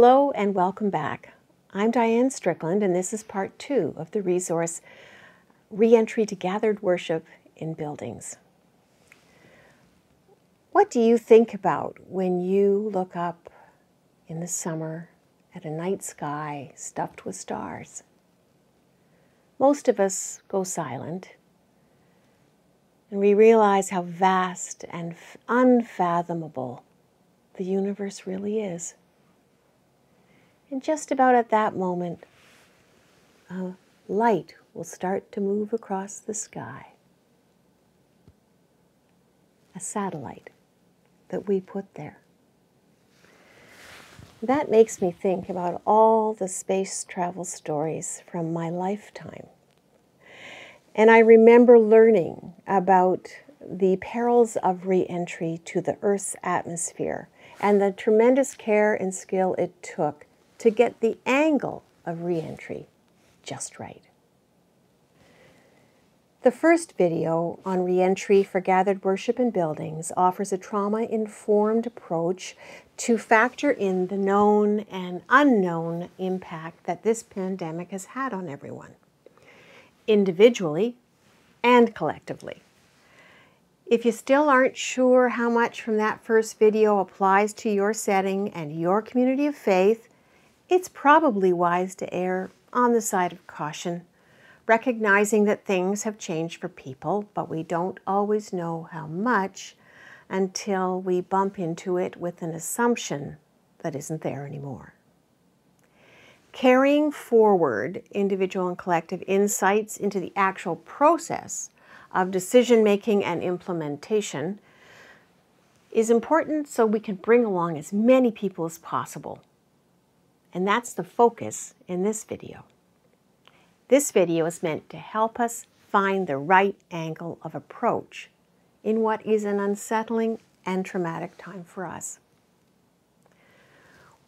Hello and welcome back. I'm Diane Strickland, and this is part two of the resource Reentry to Gathered Worship in Buildings. What do you think about when you look up in the summer at a night sky stuffed with stars? Most of us go silent and we realize how vast and unfathomable the universe really is. And just about at that moment, a light will start to move across the sky. A satellite that we put there. That makes me think about all the space travel stories from my lifetime. And I remember learning about the perils of reentry to the Earth's atmosphere and the tremendous care and skill it took to get the angle of reentry just right. The first video on reentry for gathered worship in buildings offers a trauma informed approach to factor in the known and unknown impact that this pandemic has had on everyone, individually and collectively. If you still aren't sure how much from that first video applies to your setting and your community of faith, it's probably wise to err on the side of caution, recognizing that things have changed for people, but we don't always know how much until we bump into it with an assumption that isn't there anymore. Carrying forward individual and collective insights into the actual process of decision making and implementation is important so we can bring along as many people as possible and that's the focus in this video. This video is meant to help us find the right angle of approach in what is an unsettling and traumatic time for us.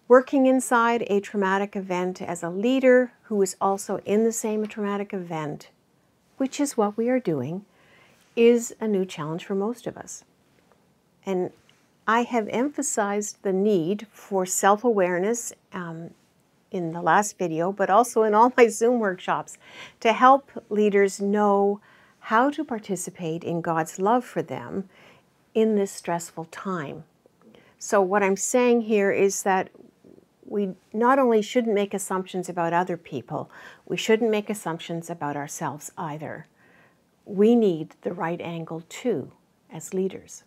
Working inside a traumatic event as a leader who is also in the same traumatic event, which is what we are doing, is a new challenge for most of us. And I have emphasized the need for self awareness um, in the last video, but also in all my Zoom workshops to help leaders know how to participate in God's love for them in this stressful time. So, what I'm saying here is that we not only shouldn't make assumptions about other people, we shouldn't make assumptions about ourselves either. We need the right angle too as leaders.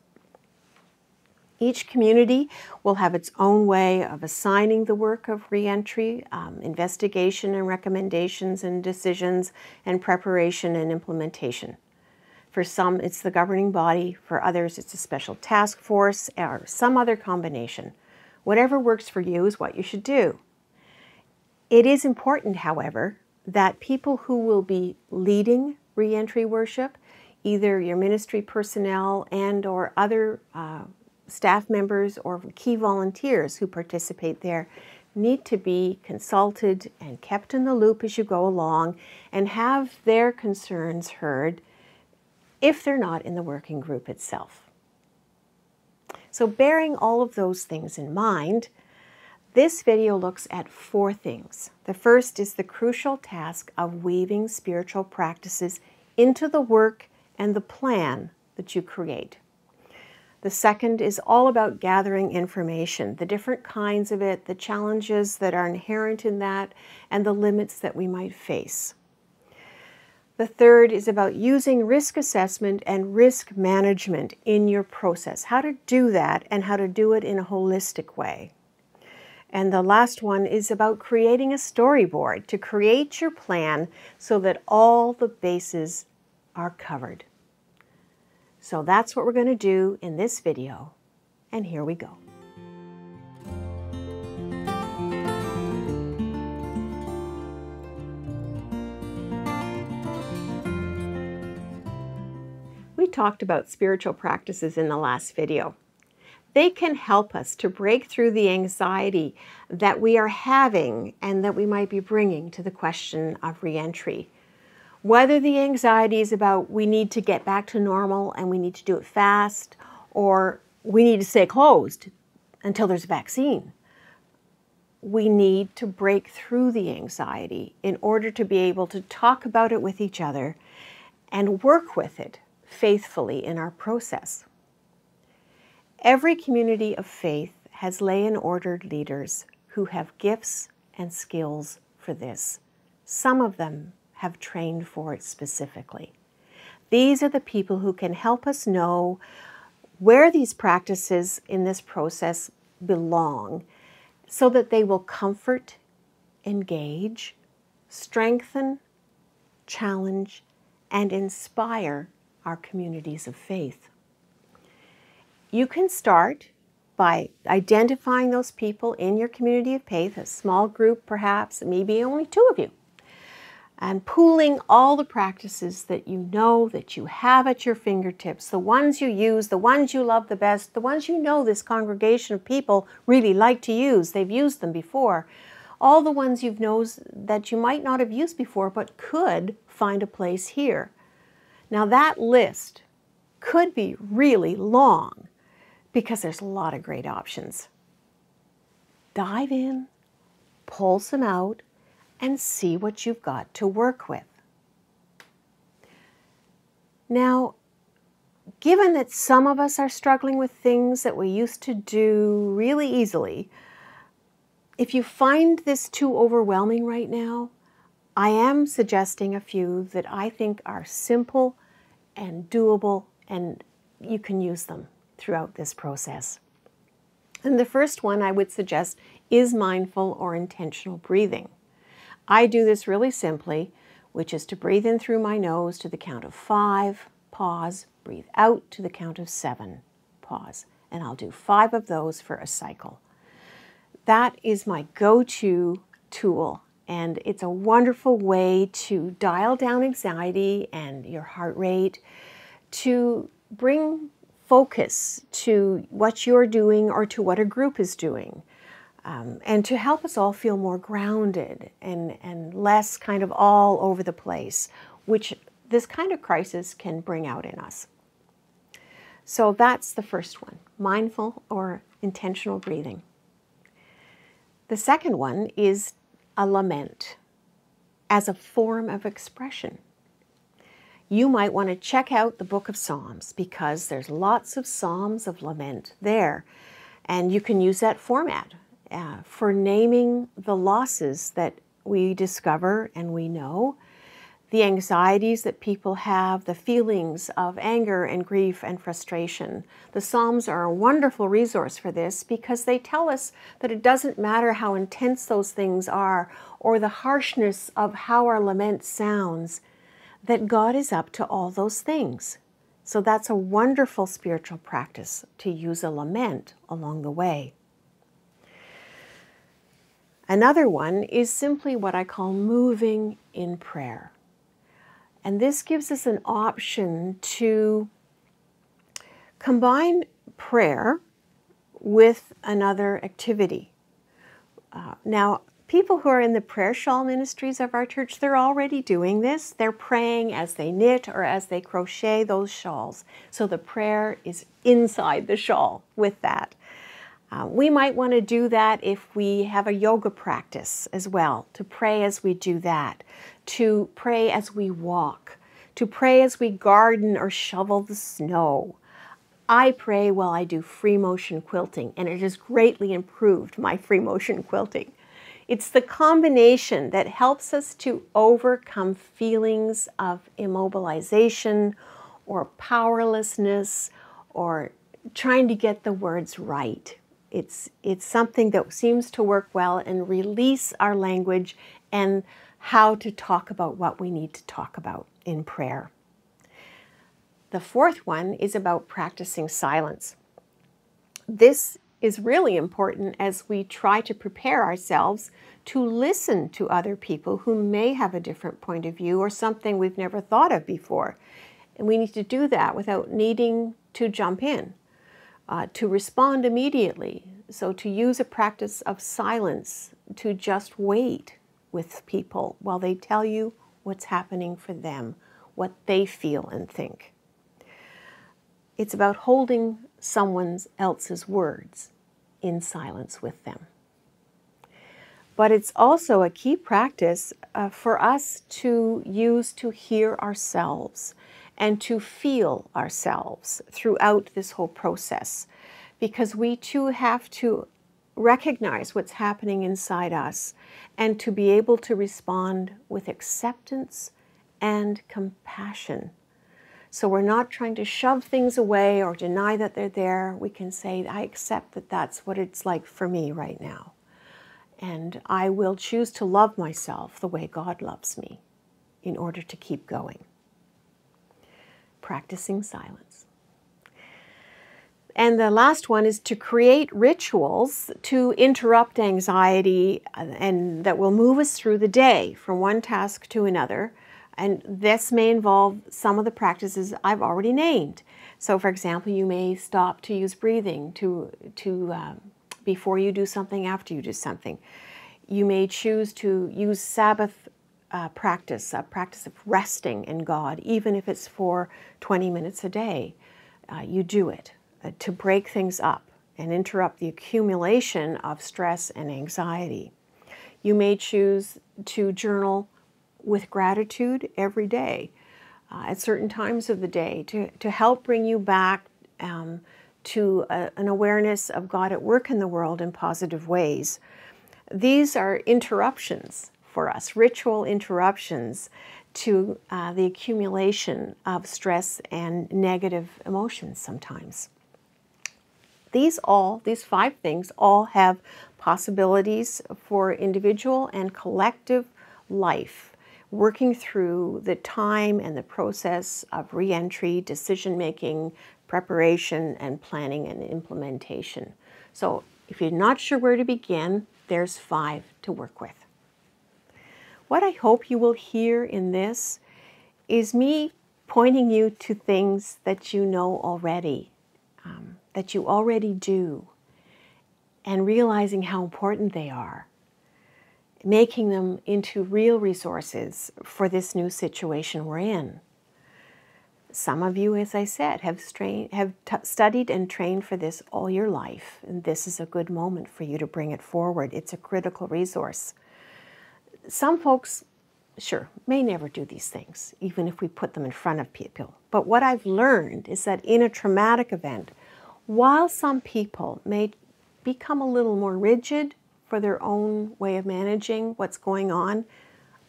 Each community will have its own way of assigning the work of reentry, um, investigation and recommendations and decisions, and preparation and implementation. For some, it's the governing body. For others, it's a special task force or some other combination. Whatever works for you is what you should do. It is important, however, that people who will be leading reentry worship, either your ministry personnel and or other uh, staff members or key volunteers who participate there need to be consulted and kept in the loop as you go along and have their concerns heard if they're not in the working group itself. So bearing all of those things in mind, this video looks at four things. The first is the crucial task of weaving spiritual practices into the work and the plan that you create. The second is all about gathering information, the different kinds of it, the challenges that are inherent in that, and the limits that we might face. The third is about using risk assessment and risk management in your process, how to do that and how to do it in a holistic way. And the last one is about creating a storyboard to create your plan so that all the bases are covered. So that's what we're going to do in this video, and here we go. We talked about spiritual practices in the last video. They can help us to break through the anxiety that we are having and that we might be bringing to the question of reentry. Whether the anxiety is about we need to get back to normal and we need to do it fast, or we need to stay closed until there's a vaccine. we need to break through the anxiety in order to be able to talk about it with each other and work with it faithfully in our process. Every community of faith has lay and ordered leaders who have gifts and skills for this. Some of them have trained for it specifically. These are the people who can help us know where these practices in this process belong so that they will comfort, engage, strengthen, challenge, and inspire our communities of faith. You can start by identifying those people in your community of faith, a small group perhaps, maybe only two of you, and pooling all the practices that you know that you have at your fingertips, the ones you use, the ones you love the best, the ones you know this congregation of people really like to use, they've used them before, all the ones you've knows that you might not have used before but could find a place here. Now that list could be really long because there's a lot of great options. Dive in, pull some out, and see what you've got to work with. Now, given that some of us are struggling with things that we used to do really easily, if you find this too overwhelming right now, I am suggesting a few that I think are simple and doable, and you can use them throughout this process. And the first one I would suggest is mindful or intentional breathing. I do this really simply, which is to breathe in through my nose to the count of five, pause, breathe out to the count of seven, pause. And I'll do five of those for a cycle. That is my go to tool, and it's a wonderful way to dial down anxiety and your heart rate, to bring focus to what you're doing or to what a group is doing. Um, and to help us all feel more grounded and, and less kind of all over the place, which this kind of crisis can bring out in us. So that's the first one mindful or intentional breathing. The second one is a lament as a form of expression you might want to check out the book of Psalms because there's lots of Psalms of lament there. And you can use that format uh, for naming the losses that we discover and we know, the anxieties that people have, the feelings of anger and grief and frustration. The Psalms are a wonderful resource for this because they tell us that it doesn't matter how intense those things are or the harshness of how our lament sounds that God is up to all those things. So that's a wonderful spiritual practice to use a lament along the way. Another one is simply what I call moving in prayer. And this gives us an option to combine prayer with another activity. Uh, now, people who are in the prayer shawl ministries of our church, they're already doing this. They're praying as they knit or as they crochet those shawls. So the prayer is inside the shawl with that. Uh, we might want to do that if we have a yoga practice as well, to pray as we do that, to pray as we walk, to pray as we garden or shovel the snow. I pray while I do free motion quilting, and it has greatly improved my free motion quilting. It's the combination that helps us to overcome feelings of immobilization or powerlessness or trying to get the words right. It's, it's something that seems to work well and release our language and how to talk about what we need to talk about in prayer. The fourth one is about practicing silence. This is really important as we try to prepare ourselves to listen to other people who may have a different point of view or something we've never thought of before. And we need to do that without needing to jump in, uh, to respond immediately. So, to use a practice of silence, to just wait with people while they tell you what's happening for them, what they feel and think. It's about holding someone else's words in silence with them. but it's also a key practice uh, for us to use to hear ourselves and to feel ourselves throughout this whole process because we too have to recognize what's happening inside us and to be able to respond with acceptance and compassion. So we're not trying to shove things away or deny that they're there. We can say, I accept that that's what it's like for me right now. And I will choose to love myself the way God loves me in order to keep going. Practicing silence. And the last one is to create rituals to interrupt anxiety uh, and that will move us through the day from one task to another. And this may involve some of the practices I've already named. So, for example, you may stop to use breathing to, to um, before you do something, after you do something. You may choose to use Sabbath uh, practice, a practice of resting in God, even if it's for 20 minutes a day. Uh, you do it. Uh, to break things up and interrupt the accumulation of stress and anxiety. You may choose to journal with gratitude every day uh, at certain times of the day to, to help bring you back um, to a, an awareness of God at work in the world in positive ways. These are interruptions for us, ritual interruptions to uh, the accumulation of stress and negative emotions sometimes. These all, these five things, all have possibilities for individual and collective life, working through the time and the process of reentry, decision making, preparation, and planning and implementation. So, if you're not sure where to begin, there's five to work with. What I hope you will hear in this is me pointing you to things that you know already. Um, that you already do and realizing how important they are, making them into real resources for this new situation we're in. Some of you, as I said, have, have studied and trained for this all your life, and this is a good moment for you to bring it forward. It's a critical resource. Some folks, sure, may never do these things, even if we put them in front of people. But what I've learned is that in a traumatic event, while some people may become a little more rigid for their own way of managing what's going on,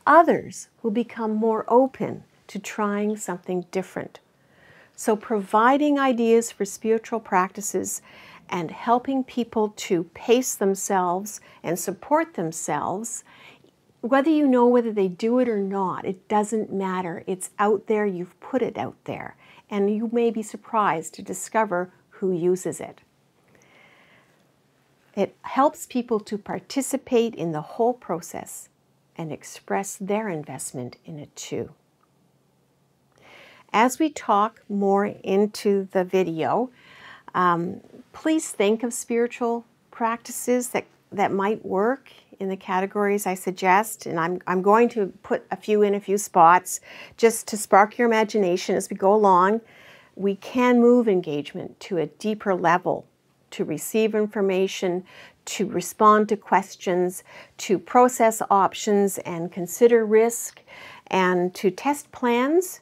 others will become more open to trying something different. So, providing ideas for spiritual practices and helping people to pace themselves and support themselves, whether you know whether they do it or not, it doesn't matter. It's out there, you've put it out there. And you may be surprised to discover who uses it. It helps people to participate in the whole process and express their investment in it too. As we talk more into the video, um, please think of spiritual practices that, that might work in the categories I suggest. And I'm, I'm going to put a few in a few spots just to spark your imagination as we go along we can move engagement to a deeper level to receive information, to respond to questions, to process options and consider risk, and to test plans,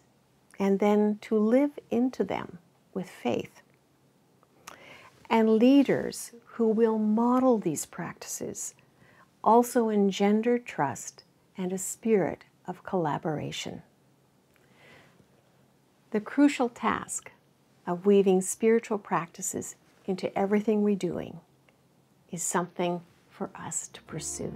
and then to live into them with faith. And leaders who will model these practices also engender trust and a spirit of collaboration. The crucial task of weaving spiritual practices into everything we're doing is something for us to pursue.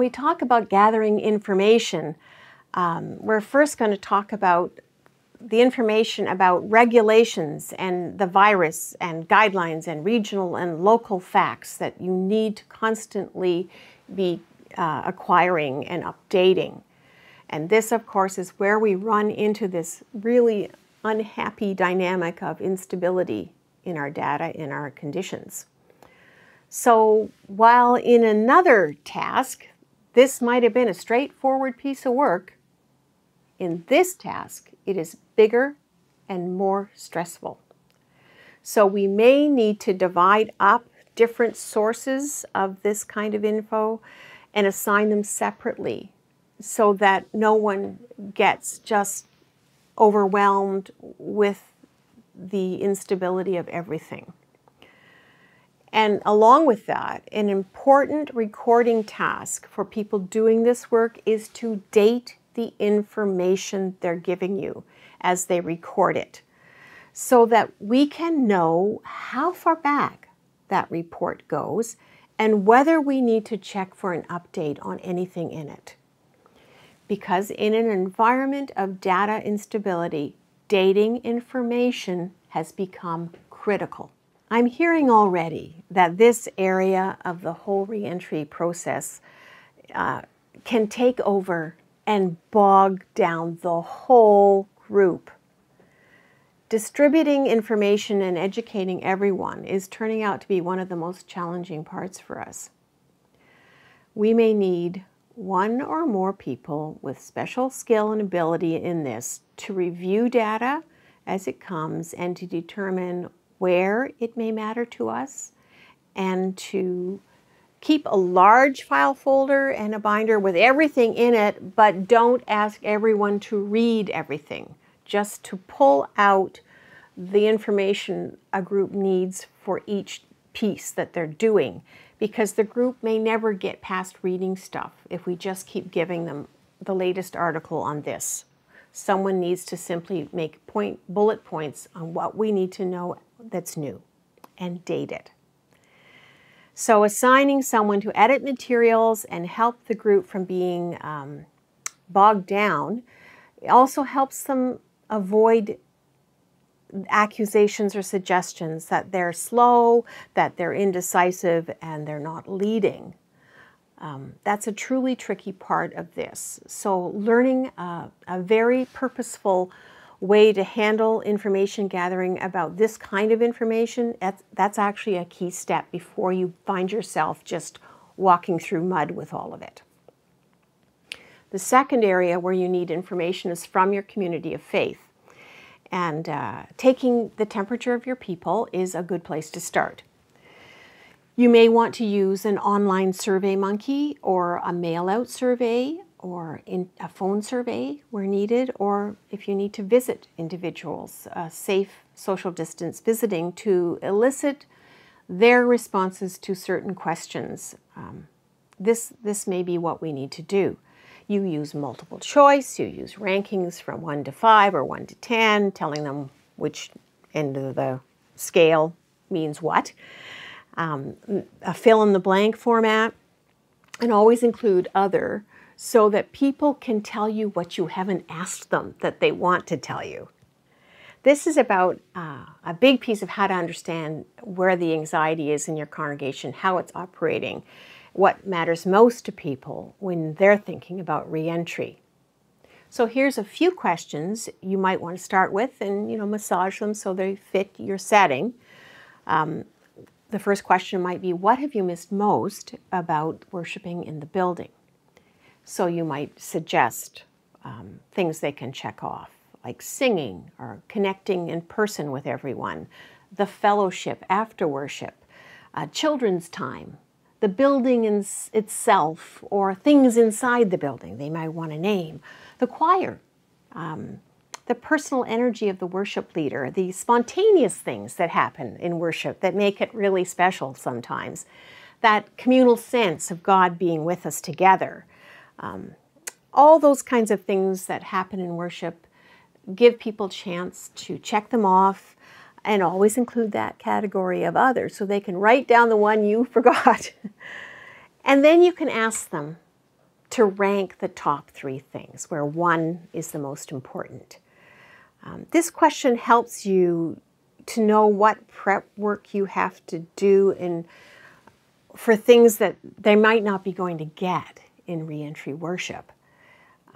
We talk about gathering information, um, we're first going to talk about the information about regulations and the virus and guidelines and regional and local facts that you need to constantly be uh, acquiring and updating. And this, of course, is where we run into this really unhappy dynamic of instability in our data, in our conditions. So while in another task, this might have been a straightforward piece of work, in this task, it is bigger and more stressful. So we may need to divide up different sources of this kind of info and assign them separately so that no one gets just overwhelmed with the instability of everything. And along with that, an important recording task for people doing this work is to date the information they're giving you as they record it so that we can know how far back that report goes and whether we need to check for an update on anything in it. Because in an environment of data instability, dating information has become critical. I'm hearing already that this area of the whole reentry process uh, can take over and bog down the whole group. Distributing information and educating everyone is turning out to be one of the most challenging parts for us. We may need one or more people with special skill and ability in this to review data as it comes and to determine where it may matter to us and to keep a large file folder and a binder with everything in it, but don't ask everyone to read everything, just to pull out the information a group needs for each piece that they're doing because the group may never get past reading stuff if we just keep giving them the latest article on this. Someone needs to simply make point bullet points on what we need to know that's new and date it. So assigning someone to edit materials and help the group from being um, bogged down also helps them avoid accusations or suggestions that they're slow, that they're indecisive, and they're not leading. Um, that's a truly tricky part of this. So learning uh, a very purposeful way to handle information gathering about this kind of information, that's, that's actually a key step before you find yourself just walking through mud with all of it. The second area where you need information is from your community of faith. And uh, taking the temperature of your people is a good place to start. You may want to use an online survey monkey or a mail out survey or in a phone survey where needed, or if you need to visit individuals, safe social distance visiting to elicit their responses to certain questions. Um, this, this may be what we need to do. You use multiple choice, you use rankings from 1 to 5 or 1 to 10, telling them which end of the scale means what. Um, a fill in the blank format, and always include other so that people can tell you what you haven't asked them that they want to tell you. This is about uh, a big piece of how to understand where the anxiety is in your congregation, how it's operating, what matters most to people when they're thinking about reentry. So here's a few questions you might want to start with and you know massage them so they fit your setting. Um, the first question might be, what have you missed most about worshiping in the building? So you might suggest um, things they can check off, like singing or connecting in person with everyone, the fellowship after worship, uh, children's time, the building in itself, or things inside the building they might want to name, the choir, um, the personal energy of the worship leader, the spontaneous things that happen in worship that make it really special sometimes, that communal sense of God being with us together. Um, all those kinds of things that happen in worship give people chance to check them off and always include that category of others so they can write down the one you forgot. and then you can ask them to rank the top three things where one is the most important. Um, this question helps you to know what prep work you have to do in, for things that they might not be going to get in reentry worship.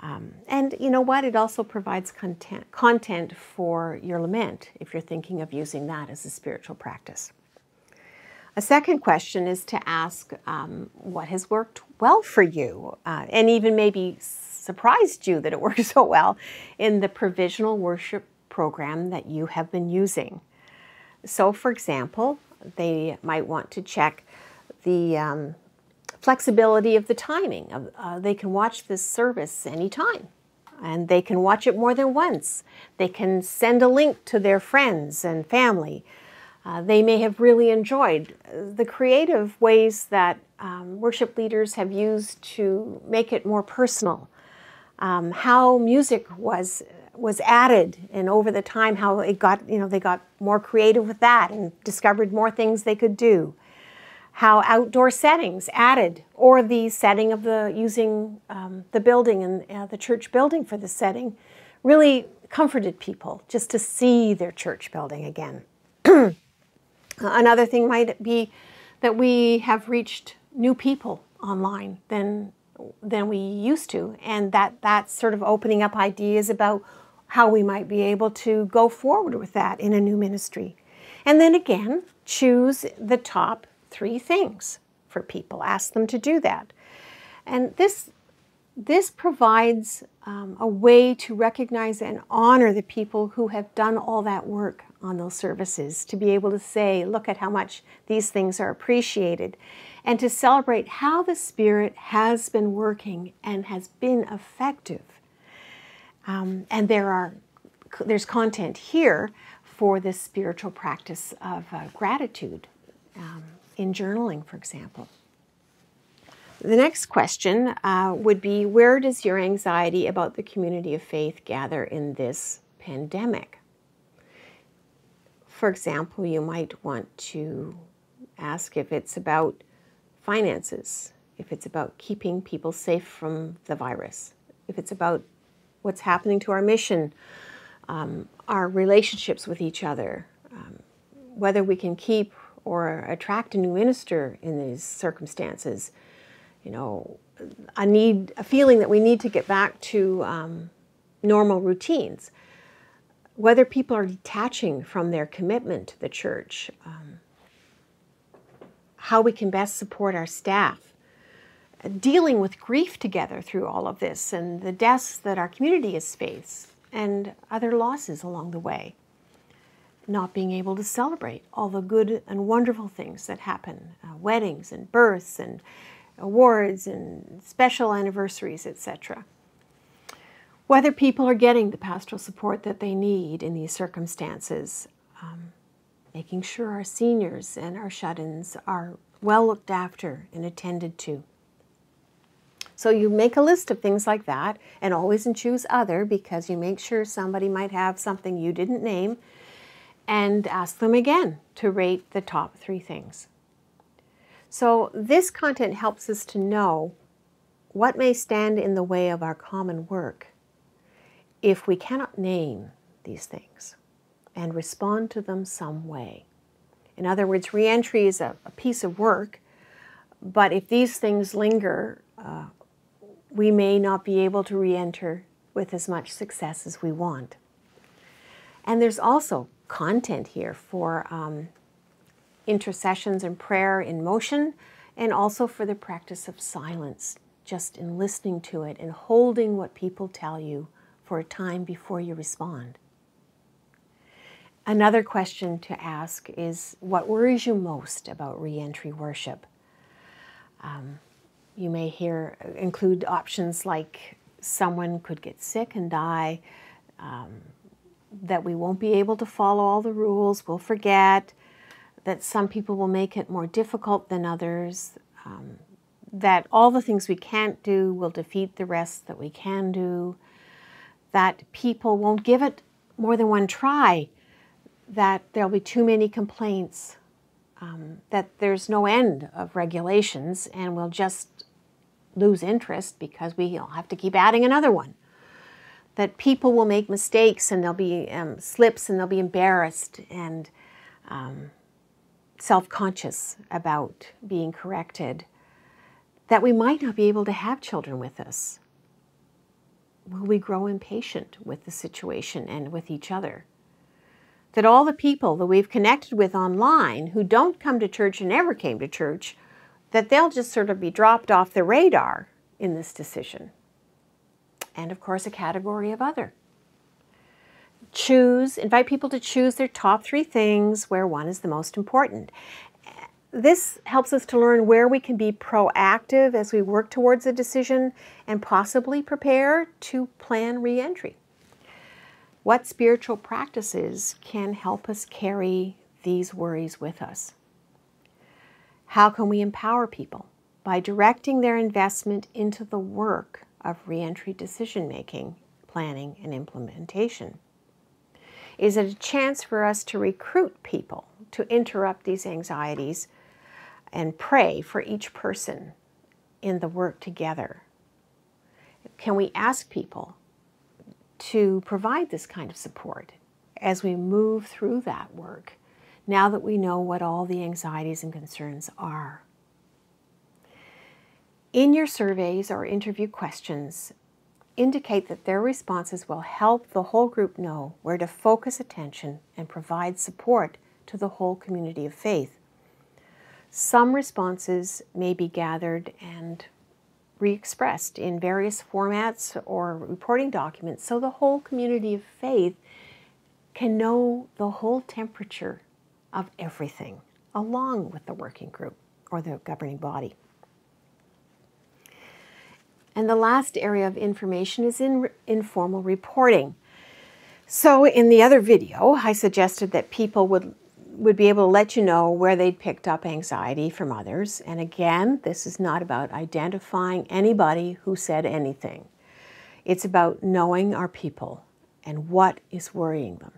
Um, and you know what? It also provides content, content for your lament if you're thinking of using that as a spiritual practice. A second question is to ask um, what has worked well for you, uh, and even maybe surprised you that it worked so well in the provisional worship program that you have been using. So, for example, they might want to check the um, flexibility of the timing. Uh, they can watch this service anytime and they can watch it more than once. They can send a link to their friends and family uh, they may have really enjoyed the creative ways that um, worship leaders have used to make it more personal. Um, how music was was added, and over the time, how it got you know they got more creative with that and discovered more things they could do. How outdoor settings added, or the setting of the using um, the building and uh, the church building for the setting, really comforted people just to see their church building again. Another thing might be that we have reached new people online than than we used to, and that that's sort of opening up ideas about how we might be able to go forward with that in a new ministry. And then again, choose the top three things for people. Ask them to do that. And this this provides um, a way to recognize and honor the people who have done all that work on those services, to be able to say, look at how much these things are appreciated, and to celebrate how the Spirit has been working and has been effective. Um, and there are there's content here for this spiritual practice of uh, gratitude um, in journaling, for example. The next question uh, would be Where does your anxiety about the community of faith gather in this pandemic? For example, you might want to ask if it's about finances, if it's about keeping people safe from the virus, if it's about what's happening to our mission, um, our relationships with each other, um, whether we can keep or attract a new minister in these circumstances. You know, a need, a feeling that we need to get back to um, normal routines whether people are detaching from their commitment to the church, um, how we can best support our staff, dealing with grief together through all of this and the deaths that our community has faced and other losses along the way. Not being able to celebrate all the good and wonderful things that happen uh, weddings and births and awards and special anniversaries, etc whether people are getting the pastoral support that they need in these circumstances, um, making sure our seniors and our shut ins are well looked after and attended to. So you make a list of things like that and always choose other because you make sure somebody might have something you didn't name and ask them again to rate the top three things. So this content helps us to know what may stand in the way of our common work if we cannot name these things and respond to them some way. In other words, reentry is a, a piece of work, but if these things linger, uh, we may not be able to reenter with as much success as we want. And there's also content here for um, intercessions and prayer in motion, and also for the practice of silence, just in listening to it and holding what people tell you for a time before you respond. Another question to ask is what worries you most about reentry worship? Um, you may hear include options like someone could get sick and die, um, that we won't be able to follow all the rules, we'll forget, that some people will make it more difficult than others, um, that all the things we can't do will defeat the rest that we can do, that people won't give it more than one try, that there'll be too many complaints, um, that there's no end of regulations, and we'll just lose interest because we'll have to keep adding another one. That people will make mistakes and there'll be um, slips and they'll be embarrassed and um, self conscious about being corrected, that we might not be able to have children with us. Will we grow impatient with the situation and with each other? That all the people that we've connected with online who don't come to church and never came to church, that they'll just sort of be dropped off the radar in this decision and of course a category of other. Choose, invite people to choose their top three things where one is the most important. This helps us to learn where we can be proactive as we work towards a decision and possibly prepare to plan reentry. What spiritual practices can help us carry these worries with us? How can we empower people? By directing their investment into the work of reentry decision making, planning, and implementation? Is it a chance for us to recruit people to interrupt these anxieties and pray for each person in the work together? Can we ask people to provide this kind of support as we move through that work now that we know what all the anxieties and concerns are? In your surveys or interview questions, indicate that their responses will help the whole group know where to focus attention and provide support to the whole community of faith. Some responses may be gathered and re expressed in various formats or reporting documents so the whole community of faith can know the whole temperature of everything along with the working group or the governing body. And the last area of information is in informal reporting. So in the other video, I suggested that people would would be able to let you know where they'd picked up anxiety from others. And again, this is not about identifying anybody who said anything. It's about knowing our people and what is worrying them.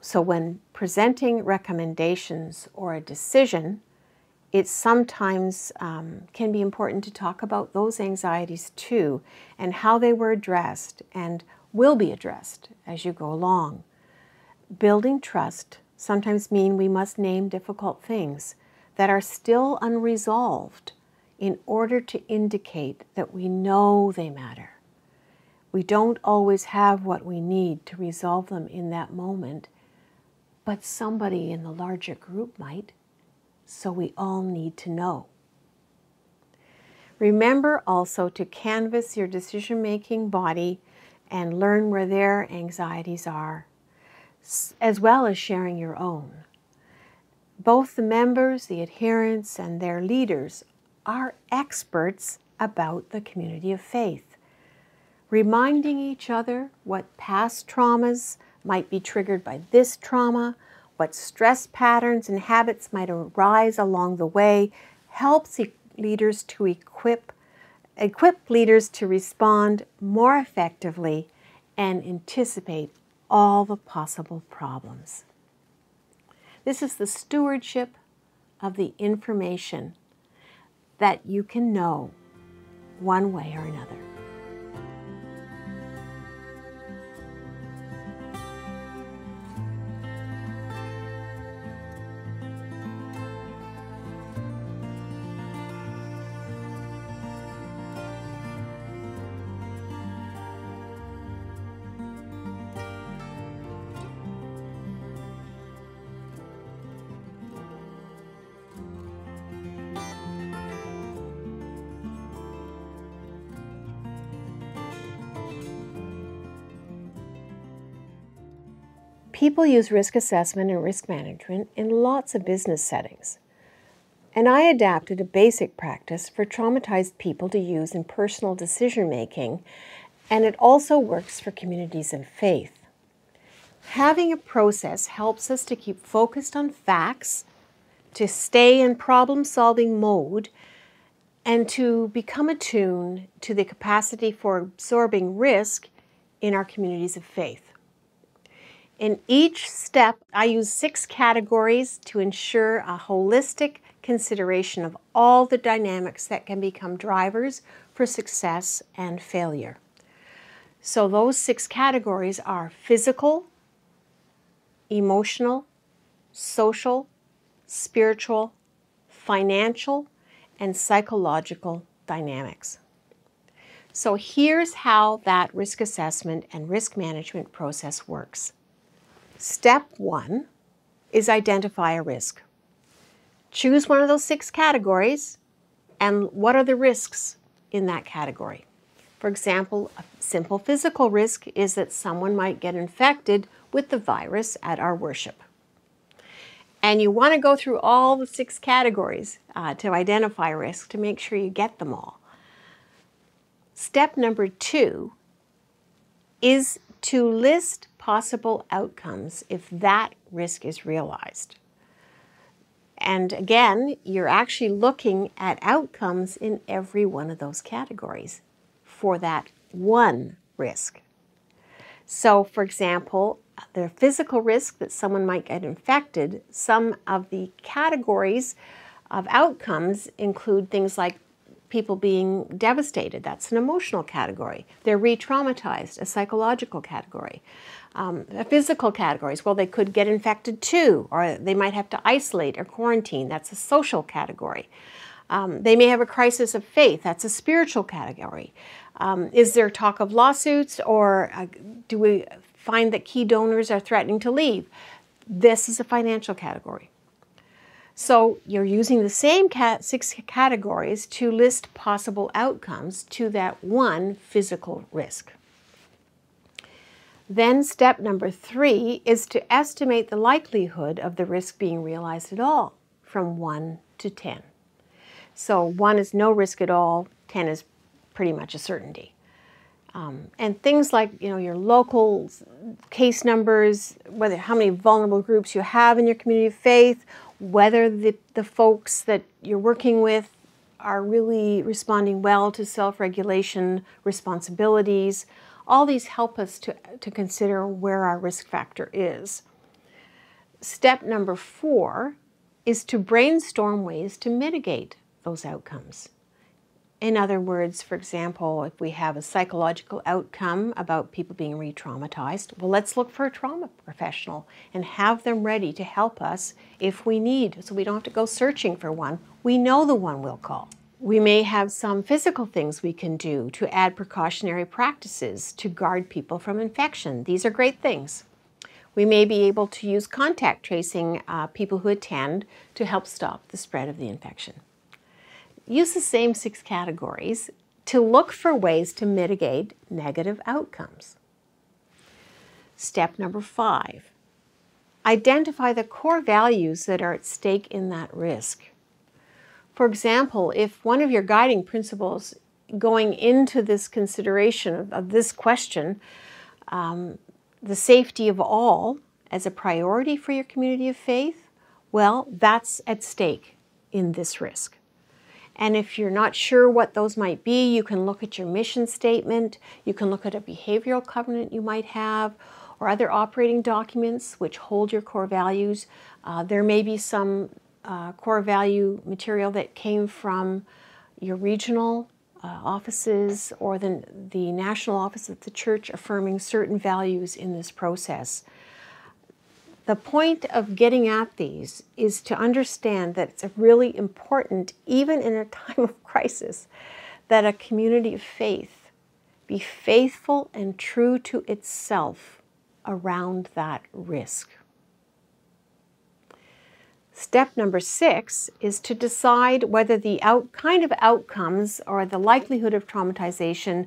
So when presenting recommendations or a decision, it sometimes um, can be important to talk about those anxieties too and how they were addressed and will be addressed as you go along. Building trust sometimes mean we must name difficult things that are still unresolved in order to indicate that we know they matter. We don't always have what we need to resolve them in that moment, but somebody in the larger group might so we all need to know. Remember also to canvas your decision making body and learn where their anxieties are, as well as sharing your own. Both the members, the adherents, and their leaders are experts about the community of faith, reminding each other what past traumas might be triggered by this trauma what stress patterns and habits might arise along the way helps leaders to equip equip leaders to respond more effectively and anticipate all the possible problems. This is the stewardship of the information that you can know one way or another. People use risk assessment and risk management in lots of business settings. And I adapted a basic practice for traumatized people to use in personal decision making, and it also works for communities of faith. Having a process helps us to keep focused on facts, to stay in problem solving mode, and to become attuned to the capacity for absorbing risk in our communities of faith. In each step, I use six categories to ensure a holistic consideration of all the dynamics that can become drivers for success and failure. So those six categories are physical, emotional, social, spiritual, financial, and psychological dynamics. So here's how that risk assessment and risk management process works. Step one is identify a risk. Choose one of those six categories and what are the risks in that category. For example, a simple physical risk is that someone might get infected with the virus at our worship. And you want to go through all the six categories uh, to identify risk to make sure you get them all. Step number two is to list possible outcomes if that risk is realized. And again, you're actually looking at outcomes in every one of those categories for that one risk. So, for example, the physical risk that someone might get infected, some of the categories of outcomes include things like people being devastated. That's an emotional category. They're re traumatized, a psychological category. Um, physical categories, well, they could get infected too, or they might have to isolate or quarantine. That's a social category. Um, they may have a crisis of faith. That's a spiritual category. Um, is there talk of lawsuits, or uh, do we find that key donors are threatening to leave? This is a financial category. So you're using the same cat, six categories to list possible outcomes to that one physical risk. Then step number three is to estimate the likelihood of the risk being realized at all from 1 to 10. So 1 is no risk at all, 10 is pretty much a certainty. Um, and things like you know your local case numbers, whether how many vulnerable groups you have in your community of faith, whether the, the folks that you're working with are really responding well to self-regulation responsibilities. All these help us to, to consider where our risk factor is. Step number four is to brainstorm ways to mitigate those outcomes. In other words, for example, if we have a psychological outcome about people being re traumatized, well, let's look for a trauma professional and have them ready to help us if we need, so we don't have to go searching for one. We know the one we'll call. We may have some physical things we can do to add precautionary practices to guard people from infection. These are great things. We may be able to use contact tracing uh, people who attend to help stop the spread of the infection use the same six categories to look for ways to mitigate negative outcomes. Step number five, identify the core values that are at stake in that risk. For example, if one of your guiding principles going into this consideration of, of this question, um, the safety of all as a priority for your community of faith, well, that's at stake in this risk. And if you're not sure what those might be, you can look at your mission statement, you can look at a behavioral covenant you might have, or other operating documents which hold your core values. Uh, there may be some uh, core value material that came from your regional uh, offices or the, the national office of the church affirming certain values in this process. The point of getting at these is to understand that it's really important, even in a time of crisis, that a community of faith be faithful and true to itself around that risk. Step number six is to decide whether the out, kind of outcomes or the likelihood of traumatization,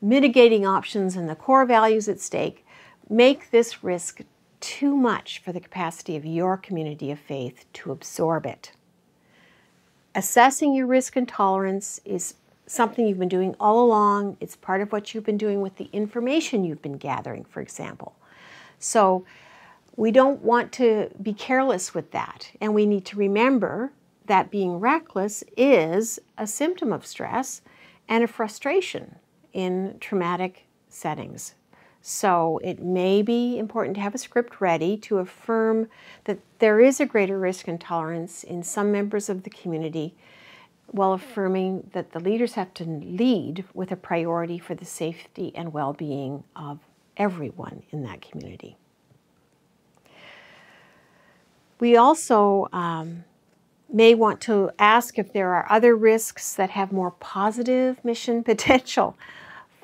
mitigating options, and the core values at stake make this risk too much for the capacity of your community of faith to absorb it. Assessing your risk and tolerance is something you've been doing all along. It's part of what you've been doing with the information you've been gathering, for example. So we don't want to be careless with that. And we need to remember that being reckless is a symptom of stress and a frustration in traumatic settings. So it may be important to have a script ready to affirm that there is a greater risk and tolerance in some members of the community while affirming that the leaders have to lead with a priority for the safety and well being of everyone in that community. We also um, may want to ask if there are other risks that have more positive mission potential.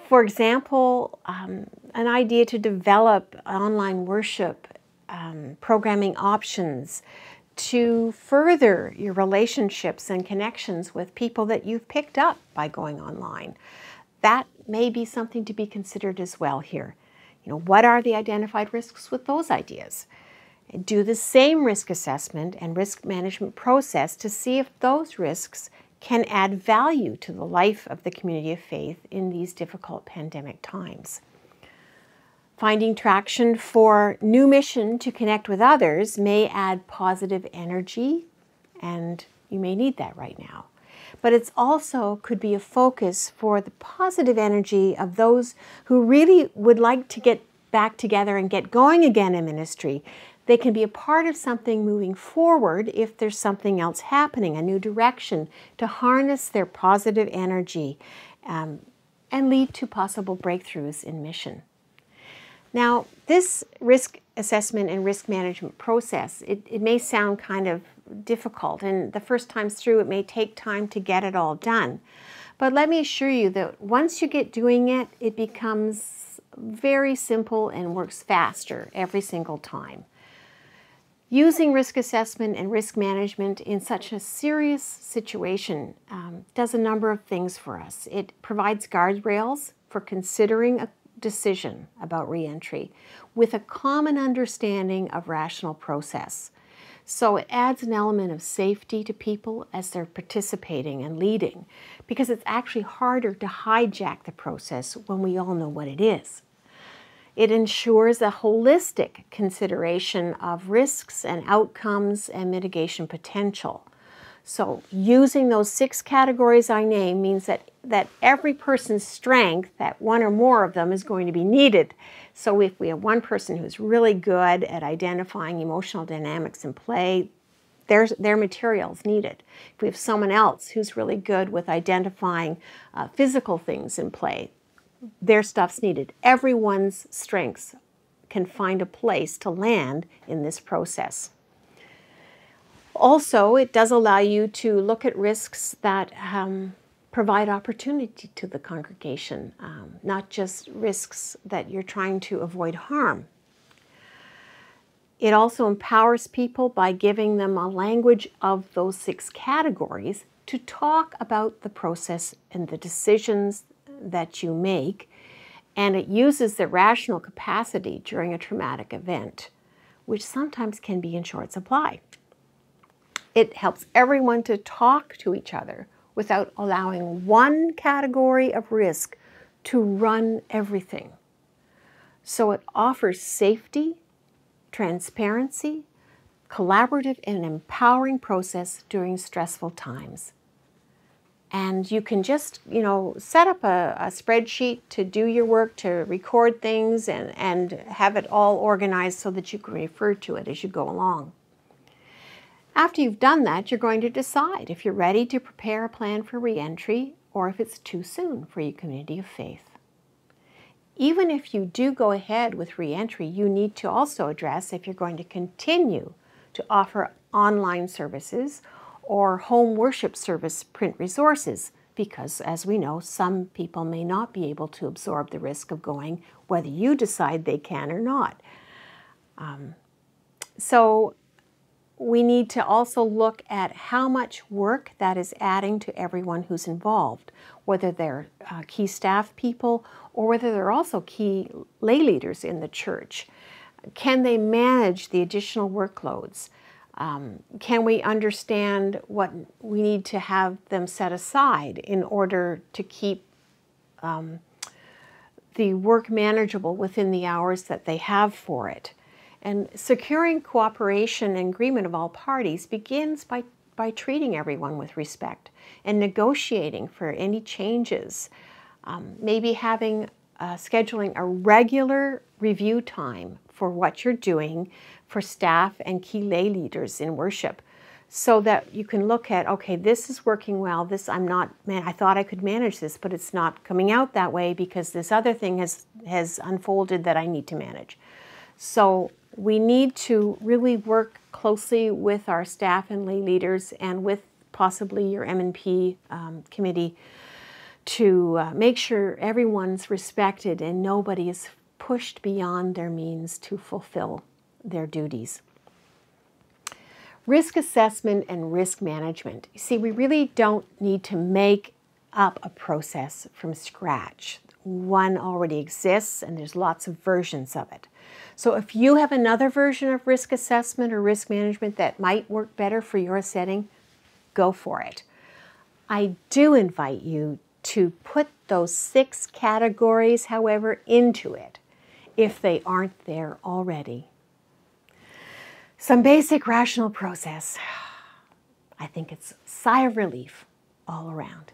For example, um, an idea to develop online worship um, programming options to further your relationships and connections with people that you've picked up by going online. That may be something to be considered as well here. You know, what are the identified risks with those ideas? do the same risk assessment and risk management process to see if those risks can add value to the life of the community of faith in these difficult pandemic times. Finding traction for new mission to connect with others may add positive energy, and you may need that right now. But it's also could be a focus for the positive energy of those who really would like to get back together and get going again in ministry they can be a part of something moving forward if there's something else happening, a new direction, to harness their positive energy um, and lead to possible breakthroughs in mission. Now, this risk assessment and risk management process, it, it may sound kind of difficult, and the first times through, it may take time to get it all done. But let me assure you that once you get doing it, it becomes very simple and works faster every single time. Using risk assessment and risk management in such a serious situation um, does a number of things for us. It provides guardrails for considering a decision about reentry with a common understanding of rational process. So it adds an element of safety to people as they're participating and leading because it's actually harder to hijack the process when we all know what it is. It ensures a holistic consideration of risks and outcomes and mitigation potential. So using those six categories I name means that, that every person's strength, that one or more of them is going to be needed. So if we have one person who's really good at identifying emotional dynamics in play, their, their materials needed. If we have someone else who's really good with identifying uh, physical things in play, their stuff's needed. Everyone's strengths can find a place to land in this process. Also, it does allow you to look at risks that um, provide opportunity to the congregation, um, not just risks that you're trying to avoid harm. It also empowers people by giving them a language of those six categories to talk about the process and the decisions that you make, and it uses the rational capacity during a traumatic event, which sometimes can be in short supply. It helps everyone to talk to each other without allowing one category of risk to run everything. So it offers safety, transparency, collaborative and empowering process during stressful times and you can just you know set up a, a, spreadsheet to do your work to record things and, and have it all organized so that you can refer to it as you go along. After you've done that you're going to decide if you're ready to prepare a plan for reentry or if it's too soon for your community of faith. Even if you do go ahead with reentry you need to also address if you're going to continue to offer online services or home worship service print resources because, as we know, some people may not be able to absorb the risk of going, whether you decide they can or not. Um, so, we need to also look at how much work that is adding to everyone who's involved, whether they're uh, key staff people or whether they're also key lay leaders in the church. Can they manage the additional workloads? Um, can we understand what we need to have them set aside in order to keep um, the work manageable within the hours that they have for it? And securing cooperation and agreement of all parties begins by, by treating everyone with respect and negotiating for any changes. Um, maybe having uh, scheduling a regular review time for what you're doing for staff and key lay leaders in worship so that you can look at okay this is working well. This i'm not man i thought i could manage this but it's not coming out that way because this other thing has has unfolded that i need to manage. So we need to really work closely with our staff and lay leaders and with possibly your m&p um, committee to uh, make sure everyone's respected and nobody is pushed beyond their means to fulfill their duties Risk assessment and risk management. You see, we really don't need to make up a process from scratch. One already exists and there's lots of versions of it. So if you have another version of risk assessment or risk management that might work better for your setting, go for it. I do invite you to put those six categories, however, into it if they aren't there already. Some basic rational process. I think it's sigh of relief all around.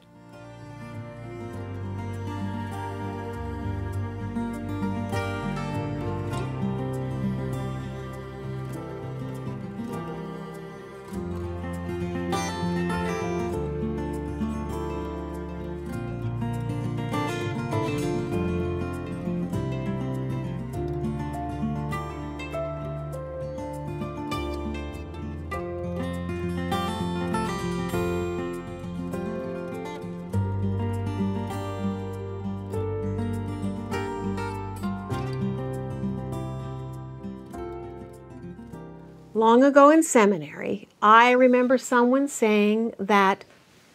Long ago in seminary, I remember someone saying that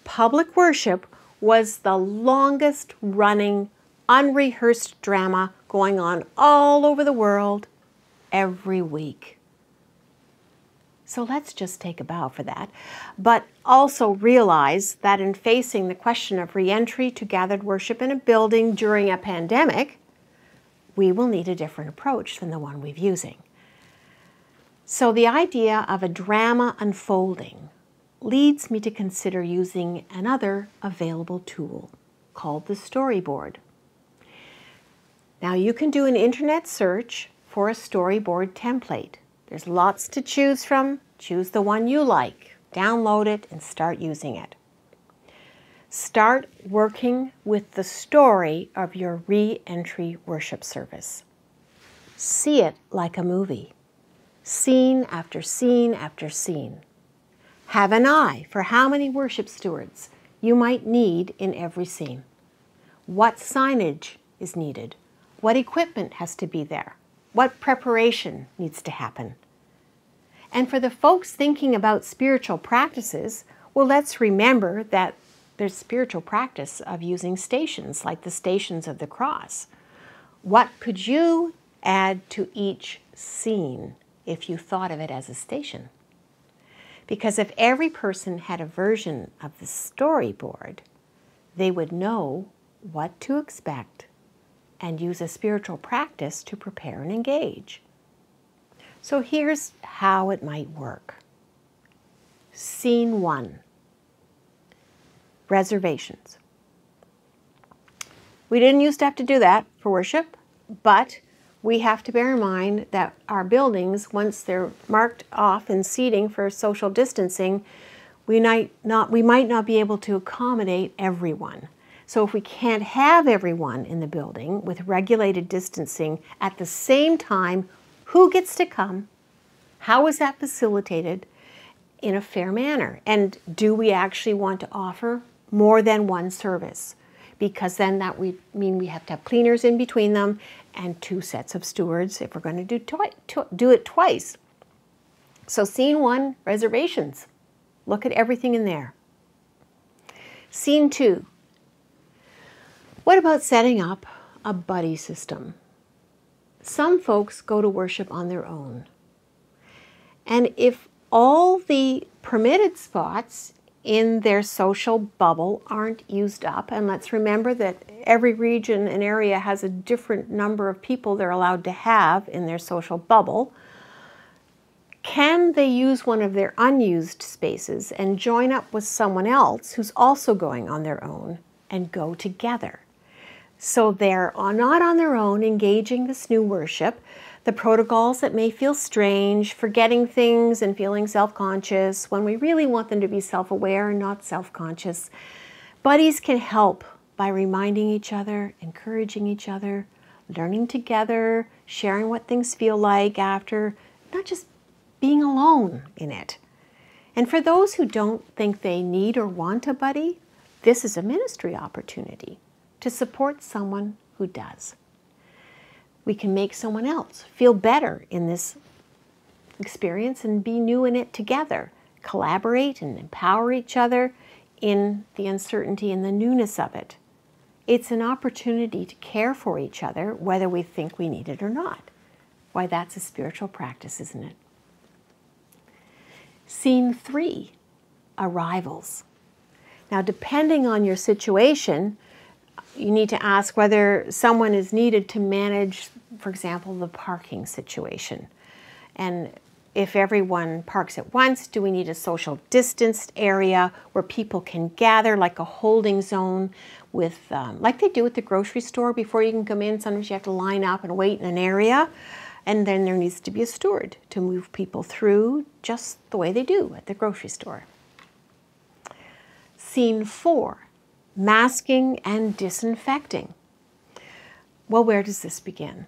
public worship was the longest running unrehearsed drama going on all over the world every week. So let's just take a bow for that. But also realize that in facing the question of reentry to gathered worship in a building during a pandemic, we will need a different approach than the one we've using. So the idea of a drama unfolding leads me to consider using another available tool called the storyboard. Now you can do an internet search for a storyboard template. There's lots to choose from. Choose the one you like, download it, and start using it. Start working with the story of your re entry worship service. See it like a movie scene after scene after scene. Have an eye for how many worship stewards you might need in every scene. What signage is needed? What equipment has to be there? What preparation needs to happen? And for the folks thinking about spiritual practices, well, let's remember that there's spiritual practice of using stations like the stations of the cross. What could you add to each scene if you thought of it as a station. Because if every person had a version of the storyboard, they would know what to expect and use a spiritual practice to prepare and engage. So here's how it might work. Scene one reservations. We didn't used to have to do that for worship, but we have to bear in mind that our buildings, once they're marked off in seating for social distancing, we might not, we might not be able to accommodate everyone. So if we can't have everyone in the building with regulated distancing at the same time, who gets to come? How is that facilitated in a fair manner? And do we actually want to offer more than one service? because then that would mean we have to have cleaners in between them and two sets of stewards if we're going to do, do it twice. So scene one, reservations. Look at everything in there. Scene two, what about setting up a buddy system? Some folks go to worship on their own. And if all the permitted spots in their social bubble aren't used up. And let's remember that every region and area has a different number of people they're allowed to have in their social bubble. Can they use one of their unused spaces and join up with someone else who's also going on their own and go together? So they're not on their own engaging this new worship. The protocols that may feel strange, forgetting things and feeling self conscious when we really want them to be self aware and not self conscious. Buddies can help by reminding each other, encouraging each other, learning together, sharing what things feel like after, not just being alone in it. And for those who don't think they need or want a buddy, this is a ministry opportunity to support someone who does we can make someone else feel better in this experience and be new in it together. Collaborate and empower each other in the uncertainty and the newness of it. It's an opportunity to care for each other, whether we think we need it or not. Why, that's a spiritual practice, isn't it? Scene three arrivals. Now, depending on your situation, you need to ask whether someone is needed to manage, for example, the parking situation. And if everyone parks at once, do we need a social distanced area where people can gather, like a holding zone, with um, like they do at the grocery store before you can come in? Sometimes you have to line up and wait in an area, and then there needs to be a steward to move people through, just the way they do at the grocery store. Scene four masking and disinfecting. Well, where does this begin?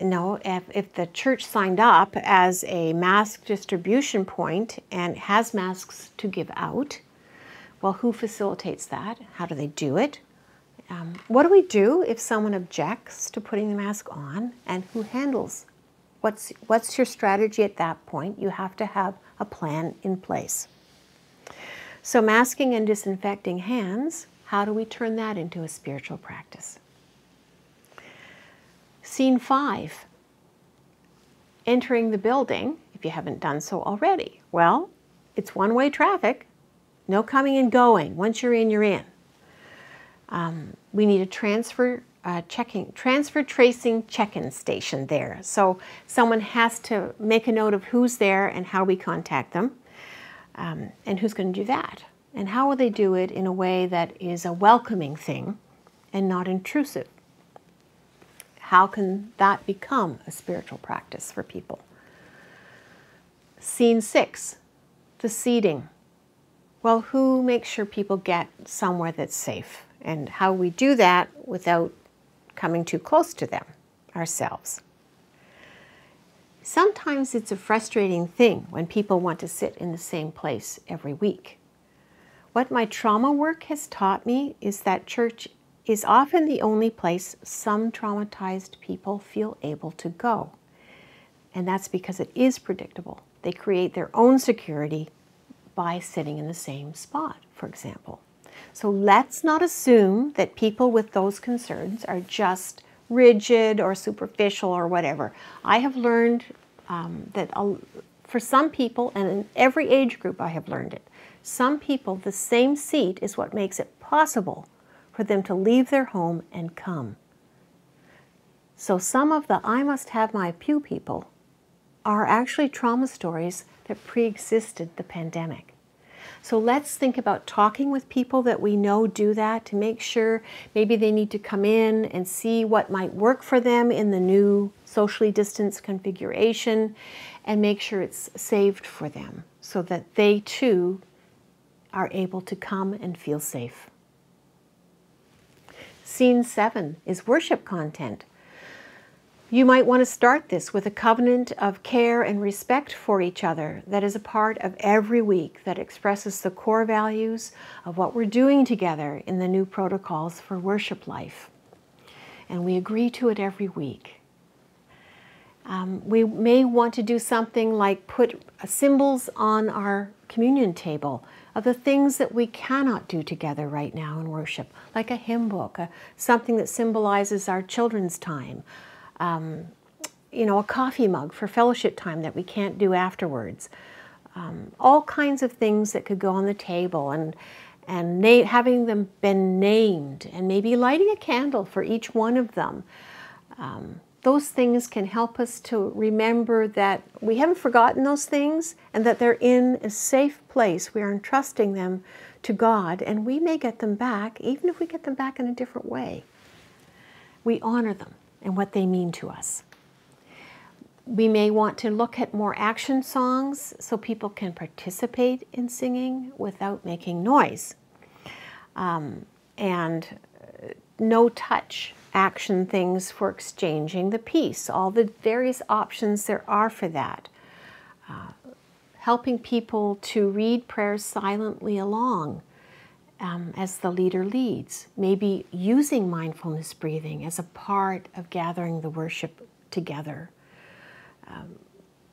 No, if, if the church signed up as a mask distribution point and has masks to give out, well, who facilitates that? How do they do it? Um, what do we do if someone objects to putting the mask on and who handles? What's, what's your strategy at that point? You have to have a plan in place. So, masking and disinfecting hands, how do we turn that into a spiritual practice? Scene five entering the building, if you haven't done so already. Well, it's one way traffic, no coming and going. Once you're in, you're in. Um, we need a transfer uh, checking transfer tracing check-in station there. So someone has to make a note of who's there and how we contact them. Um, and who's going to do that? And how will they do it in a way that is a welcoming thing and not intrusive? How can that become a spiritual practice for people? Scene six, the seating. Well, who makes sure people get somewhere that's safe? And how we do that without coming too close to them ourselves. Sometimes it's a frustrating thing when people want to sit in the same place every week. What my trauma work has taught me is that church is often the only place some traumatized people feel able to go. And that's because it is predictable. They create their own security by sitting in the same spot, for example. So let's not assume that people with those concerns are just rigid or superficial or whatever. I have learned um, that for some people, and in every age group I have learned it, some people, the same seat is what makes it possible for them to leave their home and come. So some of the I must have my pew people are actually trauma stories that pre-existed the pandemic. So let's think about talking with people that we know do that to make sure maybe they need to come in and see what might work for them in the new socially distanced configuration and make sure it's saved for them so that they too are able to come and feel safe. Scene seven is worship content. You might want to start this with a covenant of care and respect for each other that is a part of every week that expresses the core values of what we're doing together in the new protocols for worship life. And we agree to it every week. Um, we may want to do something like put symbols on our communion table of the things that we cannot do together right now in worship, like a hymn book, a, something that symbolizes our children's time, um, you know, a coffee mug for fellowship time that we can't do afterwards. Um, all kinds of things that could go on the table and and having them been named and maybe lighting a candle for each one of them. Um, those things can help us to remember that we haven't forgotten those things and that they're in a safe place. We are entrusting them to God and we may get them back, even if we get them back in a different way. We honor them and what they mean to us. we may want to look at more action songs so people can participate in singing without making noise. Um, and uh, no touch action things for exchanging the peace, all the various options there are for that. Uh, helping people to read prayers silently along um, as the leader leads, maybe using mindfulness breathing as a part of gathering the worship together. Um,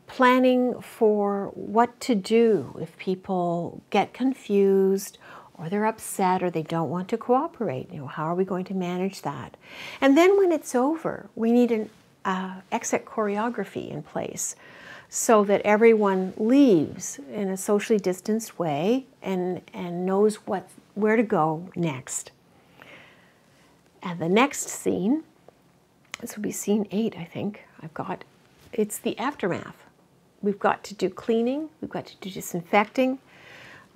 planning for what to do if people get confused or they're upset or they don't want to cooperate. You know, how are we going to manage that? And then when it's over, we need an uh, exit choreography in place so that everyone leaves in a socially distanced way and, and knows what where to go next. And the next scene, this will be scene eight, I think. I've got, it's the aftermath. We've got to do cleaning, we've got to do disinfecting.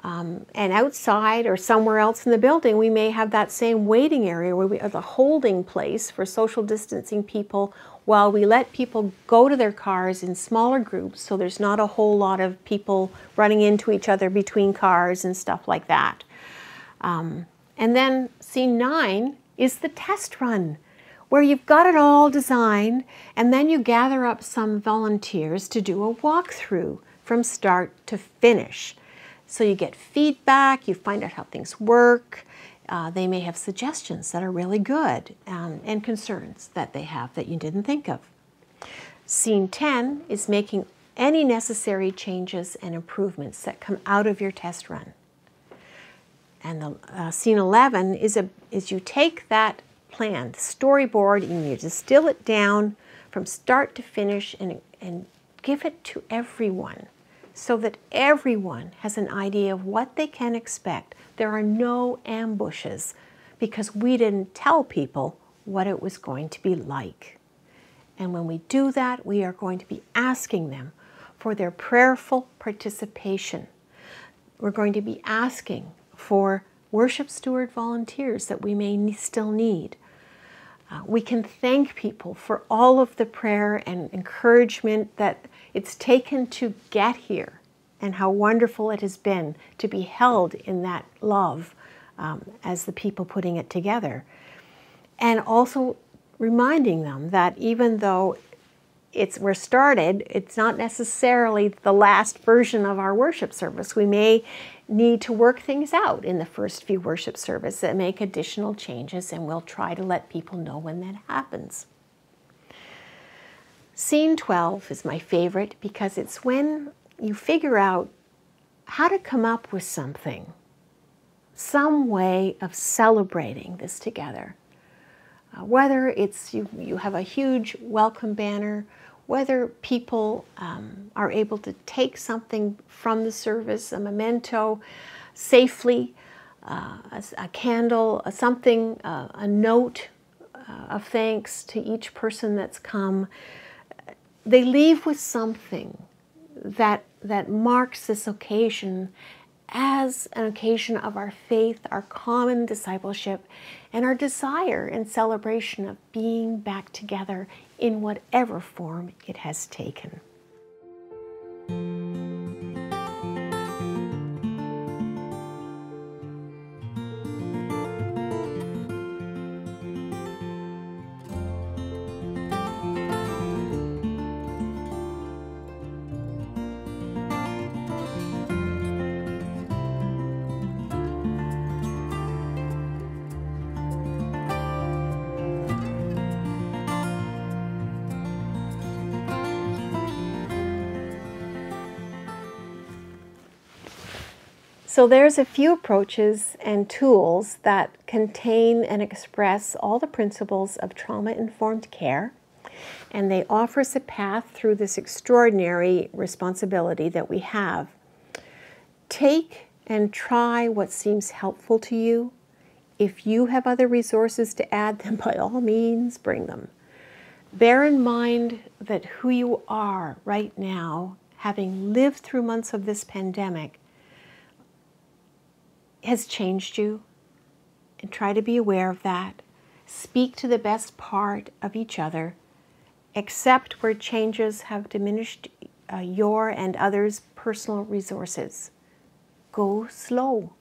Um, and outside or somewhere else in the building, we may have that same waiting area where we are the holding place for social distancing people while we let people go to their cars in smaller groups so there's not a whole lot of people running into each other between cars and stuff like that. Um, and then scene nine is the test run, where you've got it all designed, and then you gather up some volunteers to do a walkthrough from start to finish. So you get feedback, you find out how things work. Uh, they may have suggestions that are really good um, and concerns that they have that you didn't think of. Scene 10 is making any necessary changes and improvements that come out of your test run. And the uh, scene 11 is, a, is you take that plan, the storyboard, and you distill it down from start to finish and, and give it to everyone so that everyone has an idea of what they can expect. There are no ambushes because we didn't tell people what it was going to be like. And when we do that, we are going to be asking them for their prayerful participation. We're going to be asking for worship steward volunteers that we may still need. We can thank people for all of the prayer and encouragement that it's taken to get here and how wonderful it has been to be held in that love um, as the people putting it together. And also reminding them that even though it's we're started, it's not necessarily the last version of our worship service. We may need to work things out in the first few worship services and make additional changes, and we'll try to let people know when that happens. Scene 12 is my favorite because it's when you figure out how to come up with something, some way of celebrating this together. Uh, whether it's you, you have a huge welcome banner, whether people um, are able to take something from the service, a memento, safely, uh, a, a, candle, a something, uh, a note uh, of thanks to each person that's come. They leave with something that, that marks this occasion as an occasion of our faith, our common discipleship, and our desire and celebration of being back together in whatever form it has taken. So there's a few approaches and tools that contain and express all the principles of trauma-informed care, and they offer us a path through this extraordinary responsibility that we have. Take and try what seems helpful to you. If you have other resources to add, then by all means, bring them. Bear in mind that who you are right now, having lived through months of this pandemic, has changed you and try to be aware of that. Speak to the best part of each other Accept where changes have diminished uh, your and others' personal resources. Go slow.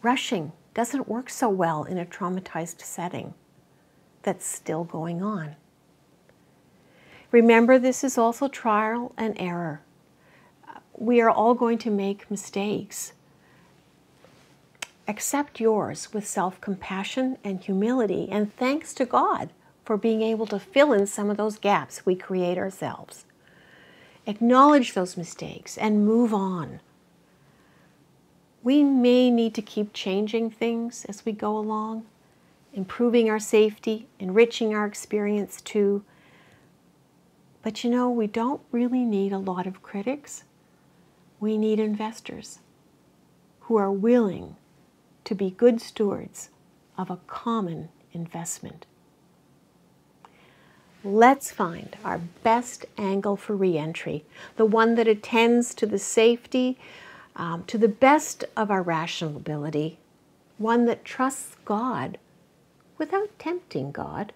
Rushing doesn't work so well in a traumatized setting that's still going on. Remember, this is also trial and error. We are all going to make mistakes. Accept yours with self compassion and humility, and thanks to God for being able to fill in some of those gaps we create ourselves. Acknowledge those mistakes and move on. We may need to keep changing things as we go along, improving our safety, enriching our experience too. But you know, we don't really need a lot of critics. We need investors who are willing to be good stewards of a common investment. Let's find our best angle for reentry, the one that attends to the safety, um, to the best of our rational ability, one that trusts God without tempting God,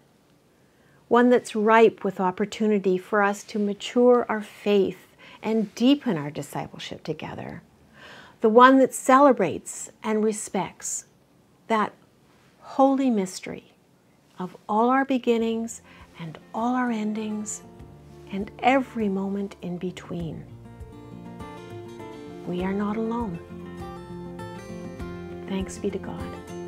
one that's ripe with opportunity for us to mature our faith and deepen our discipleship together the one that celebrates and respects that holy mystery of all our beginnings and all our endings and every moment in between. We are not alone. Thanks be to God.